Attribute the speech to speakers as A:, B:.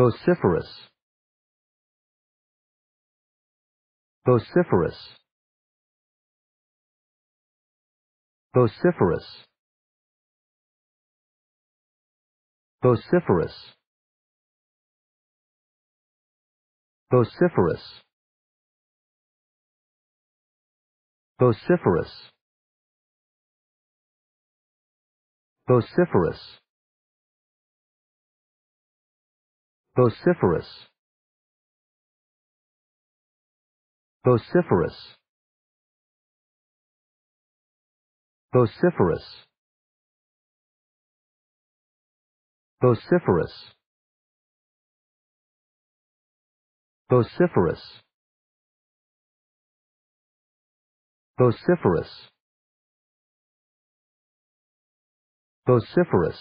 A: vociferous. Vociferous. Vociferous. Vociferous. Vociferous. Vociferous. Vociferous vociferous. Vociferous. Vociferous. Vociferous. Vociferous. Vociferous. Vociferous